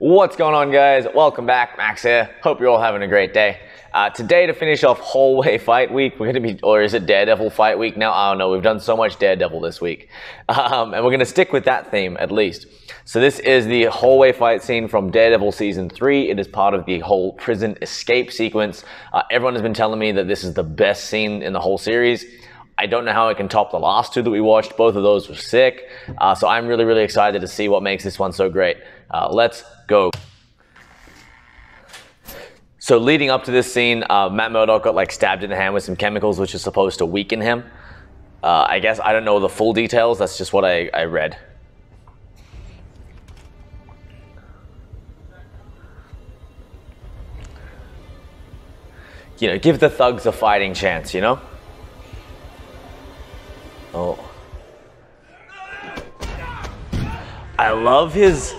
What's going on, guys? Welcome back, Max here. Hope you're all having a great day. Uh, today, to finish off hallway fight week, we're going to be, or is it Daredevil fight week now? I don't know. We've done so much Daredevil this week, um, and we're going to stick with that theme at least. So this is the hallway fight scene from Daredevil season three. It is part of the whole prison escape sequence. Uh, everyone has been telling me that this is the best scene in the whole series. I don't know how it can top the last two that we watched. Both of those were sick. Uh, so I'm really, really excited to see what makes this one so great. Uh, let's go. So leading up to this scene, uh, Matt Murdock got like stabbed in the hand with some chemicals, which is supposed to weaken him. Uh, I guess I don't know the full details. That's just what I, I read. You know, give the thugs a fighting chance, you know? Oh. I love his.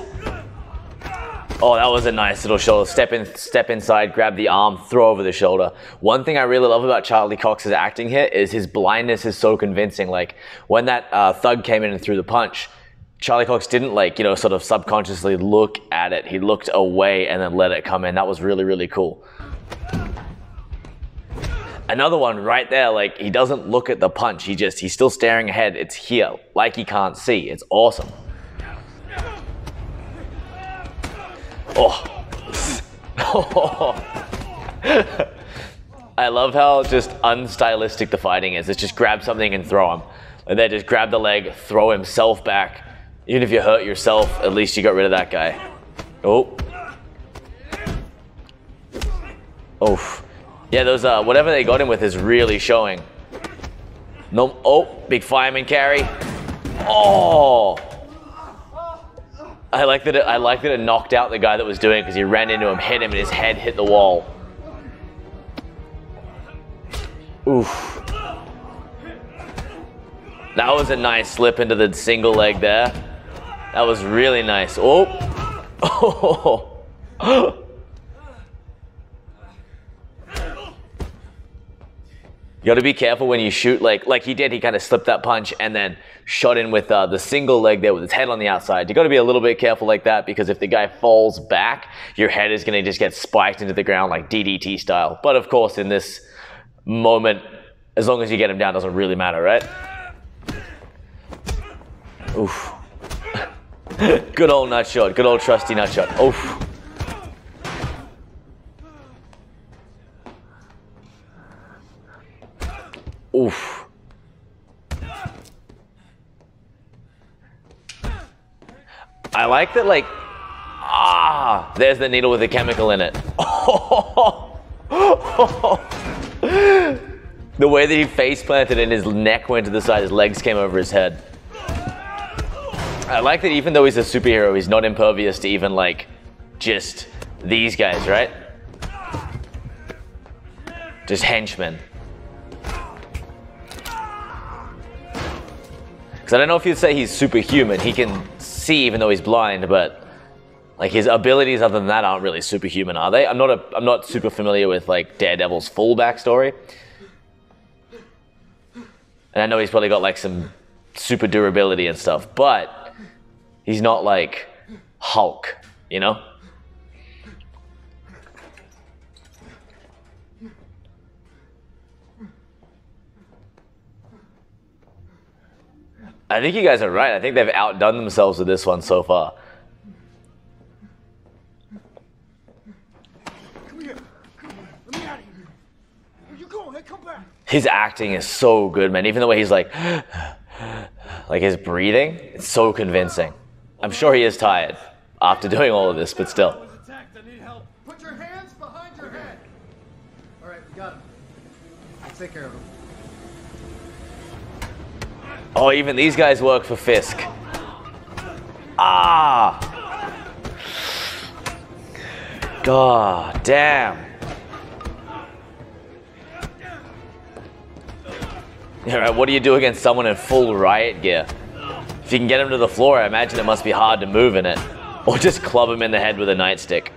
Oh, that was a nice little shoulder. Step in, step inside, grab the arm, throw over the shoulder. One thing I really love about Charlie Cox's acting here is his blindness is so convincing. Like when that uh, thug came in and threw the punch, Charlie Cox didn't like you know sort of subconsciously look at it. He looked away and then let it come in. That was really really cool. Another one right there, like he doesn't look at the punch. He just he's still staring ahead. It's here, like he can't see. It's awesome. Oh. I love how just unstylistic the fighting is. It's just grab something and throw him. And then just grab the leg, throw himself back. Even if you hurt yourself, at least you got rid of that guy. Oh. Oh. Yeah, those uh, whatever they got him with is really showing. No, oh, big fireman carry. Oh, I like that. It, I like that it knocked out the guy that was doing it because he ran into him, hit him, and his head hit the wall. Oof. That was a nice slip into the single leg there. That was really nice. Oh. Oh. You got to be careful when you shoot, like like he did. He kind of slipped that punch and then shot in with uh, the single leg there with his head on the outside. You got to be a little bit careful like that because if the guy falls back, your head is going to just get spiked into the ground like DDT style. But of course, in this moment, as long as you get him down, doesn't really matter, right? Oof. good old nut shot. Good old trusty nut shot. Oof. Oof. I like that, like, ah, there's the needle with the chemical in it. the way that he face planted and his neck went to the side, his legs came over his head. I like that even though he's a superhero, he's not impervious to even like just these guys, right? Just henchmen. Because I don't know if you'd say he's superhuman. He can see even though he's blind, but like his abilities other than that aren't really superhuman, are they? I'm not a I'm not super familiar with like Daredevil's full backstory. And I know he's probably got like some super durability and stuff, but he's not like Hulk, you know? I think you guys are right. I think they've outdone themselves with this one so far. His acting is so good, man. Even the way he's like, like his breathing, it's so convincing. I'm sure he is tired after doing all of this, but still. Put your hands behind your head. All right, we got him. Let's take care of him. Oh, even these guys work for Fisk. Ah! God damn. Yeah, right, what do you do against someone in full riot gear? If you can get him to the floor, I imagine it must be hard to move in it. Or just club him in the head with a nightstick.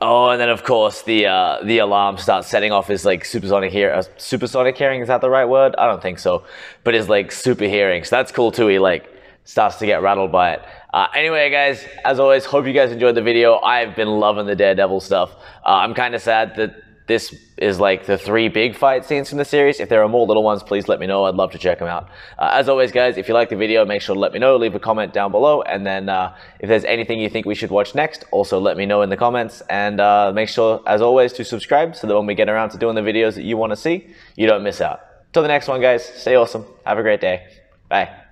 Oh, and then of course the uh, the alarm starts setting off his like supersonic hear uh, supersonic hearing. Is that the right word? I don't think so, but his like super hearing. So that's cool too. He like starts to get rattled by it. Uh, anyway, guys, as always, hope you guys enjoyed the video. I've been loving the Daredevil stuff. Uh, I'm kind of sad that this is like the three big fight scenes from the series. If there are more little ones, please let me know. I'd love to check them out. Uh, as always, guys, if you like the video, make sure to let me know. Leave a comment down below. And then uh, if there's anything you think we should watch next, also let me know in the comments. And uh, make sure, as always, to subscribe so that when we get around to doing the videos that you want to see, you don't miss out. Till the next one, guys, stay awesome. Have a great day. Bye.